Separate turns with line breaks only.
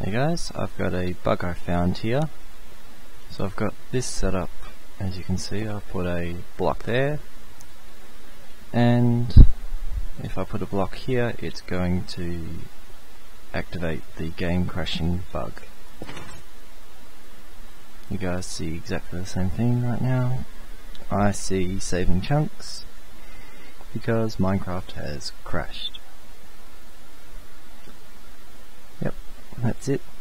Hey guys, I've got a bug I found here. So I've got this set up, as you can see, I put a block there, and if I put a block here, it's going to activate the game crashing bug. You guys see exactly the same thing right now. I see saving chunks, because Minecraft has crashed. That's it.